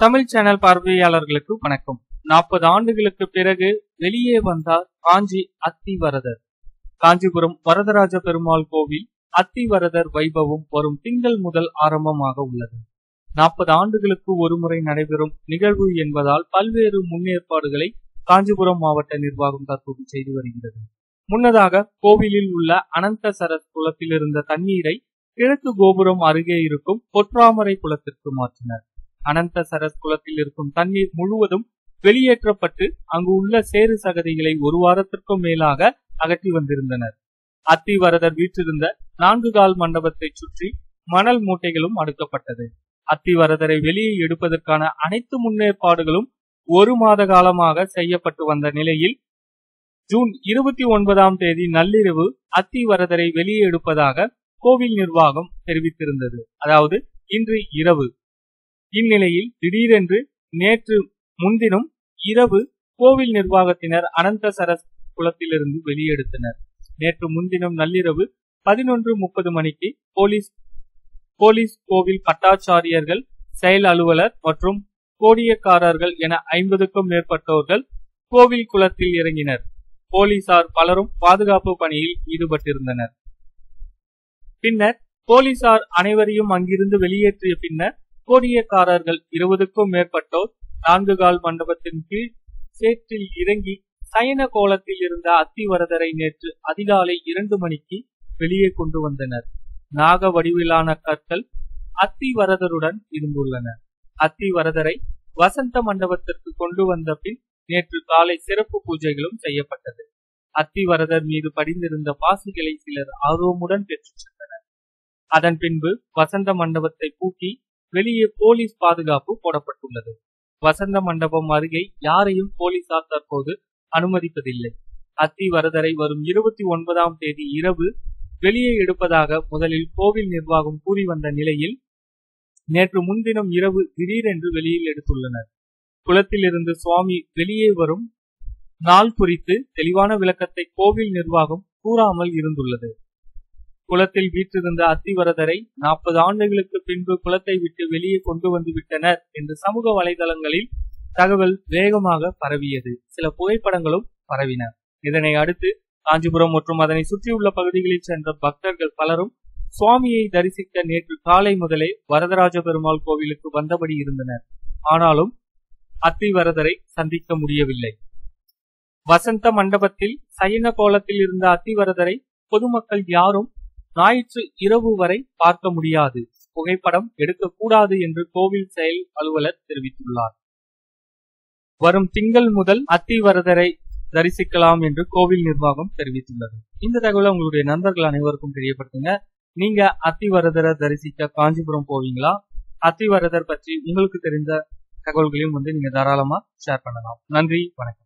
Tamil channel பார்வையாளர்களுக்கு வணக்கம். நாற்பது ஆண்டுகளுக்கு பிறகு வெளியே வந்தார் காஞ்சி அத்திவரதர். காஞ்சிபுரம் வரதராஜ பெருமாள் கோவில் அத்திவரதர் வைபவம் வரும் திங்கள் முதல் ஆரம்பமாக உள்ளது. நாற்பது ஆண்டுகளுக்கு ஒருமுறை நடைபெறும் நிகழ்வு என்பதால் பல்வேறு முன்னேற்பாடுகளை காஞ்சிபுரம் மாவட்ட நிர்வாகம் தற்போது செய்து வருகிறது முன்னதாக கோவிலில் உள்ள அனந்த சரஸ் குளத்தில் இருந்த தண்ணீரை கிழக்கு கோபுரம் அருகே இருக்கும் பொற்றாமரை குளத்திற்கு மாற்றினர். அனந்த சரஸ் குளத்தில் இருக்கும் தண்ணீர் முழுவதும் வெளியேற்றப்பட்டு அங்கு உள்ள சேறு சகதிகளை ஒரு வாரத்திற்கும் மேலாக அகற்றி வந்திருந்தனர். அத்திவரதர் வீற்றிருந்த நான்கு கால் மண்டபத்தை சுற்றி மணல் மூட்டைகளும் அடுக்கப்பட்டது. அத்திவரதரை வெளியே எடுப்பதற்கான அனைத்து முன்னேற்பாடுகளும் ஒரு மாத காலமாக செய்யப்பட்டு வந்த நிலையில் ஜூன் இருபத்தி ஒன்பதாம் தேதி நள்ளிரவு அத்திவரதரை வெளியே எடுப்பதாக கோவில் நிர்வாகம் தெரிவித்திருந்தது. அதாவது இன்று இரவு. இந்நிலையில் திடீரென்று நேற்று முன்தினம் இரவு கோவில் நிர்வாகத்தினர் அனந்த சரஸ் குளத்திலிருந்து வெளியெடுத்தனர். நேற்று முன்தினம் நள்ளிரவு பதினொன்று முப்பது மணிக்கு போலீஸ் போலீஸ் கோவில் பட்டாச்சாரியர்கள் செயல் அலுவலர் மற்றும் கோடியக்காரர்கள் என ஐம்பதுக்கும் மேற்பட்டோர்கள் கோவில் குளத்தில் இறங்கினர். போலீசார் பலரும் பாதுகாப்பு பணியில் ஈடுபட்டிருந்தனர். பின்னர் போலீசார் அனைவரையும் அங்கிருந்து வெளியேற்றிய பின்னர் கோடியக்காரர்கள் இருபதுக்கும் மேற்பட்டோர் நான்கு கால் மண்டபத்தின் கீழ் சேற்றில் இறங்கி சயன கோலத்தில் இருந்த அத்திவரதரை நேற்று அதிகாலை இரண்டு மணிக்கு வெளியே கொண்டு வந்தனர். நாக வடிவிலான கற்கள் அத்திவரதருடன் இருந்துள்ளன. அத்திவரதரை வசந்த மண்டபத்திற்கு கொண்டு வந்த பின் நேற்று காலை சிறப்பு பூஜைகளும் செய்யப்பட்டது. அத்திவரதர் மீது படிந்திருந்த பாசிகளை சிலர் ஆர்வமுடன் பெற்றுச் சென்றனர். அதன் பின்பு வசந்த மண்டபத்தை பூட்டி வெளியே போலீஸ் பாதுகாப்பு போடப்பட்டுள்ளது. வசந்த மண்டபம் அருகே யாரையும் போலீசார் தற்போது அனுமதிப்பதில்லை. அத்திவரதரை வரும் இருபத்தி ஒன்பதாம் தேதி இரவு வெளியே எடுப்பதாக முதலில் கோவில் நிர்வாகம் கூறி வந்த நிலையில் நேற்று முன்தினம் இரவு திடீரென்று வெளியில் எடுத்துள்ளனர். குளத்திலிருந்து சுவாமி வெளியே வரும் நாள் குறித்து தெளிவான விளக்கத்தை கோவில் நிர்வாகம் கூறாமல் இருந்துள்ளது. குளத்தில் வீற்றிருந்த அத்திவரதரை நாற்பது ஆண்டுகளுக்கு பின்பு குளத்தை விட்டு வெளியே கொண்டு வந்து விட்டனர் என்று சமூக வலைதளங்களில் தகவல் வேகமாக பரவியது. சில புகைப்படங்களும் பரவின. இதனை அடுத்து காஞ்சிபுரம் மற்றும் அதனை சுற்றியுள்ள பகுதிகளில் சென்ற பக்தர்கள் பலரும் சுவாமியை தரிசிக்க நேற்று காலை முதலே வரதராஜ பெருமாள் கோவிலுக்கு வந்தபடி இருந்தனர். ஆனாலும் அத்திவரதரை சந்திக்க முடியவில்லை. வசந்த மண்டபத்தில் சயன கோலத்தில் இருந்த அத்திவரதரை பொதுமக்கள் யாரும் ஞாயிற்று இரவு வரை பார்க்க முடியாது. புகைப்படம் எடுக்கக்கூடாது என்று கோவில் செயல் அலுவலர் தெரிவித்துள்ளார். வரும் திங்கள் முதல் அத்திவரதரை தரிசிக்கலாம் என்று கோவில் நிர்வாகம் தெரிவித்துள்ளது. இந்த தகவலை உங்களுடைய நண்பர்கள் அனைவருக்கும் தெரியப்படுத்துங்க. நீங்க அத்திவரதரை தரிசிக்க காஞ்சிபுரம் போவீங்களா? அத்திவரதர் பற்றி உங்களுக்கு தெரிந்த தகவல்களையும் வந்து நீங்க தாராளமா ஷேர் பண்ணலாம். நன்றி வணக்கம்.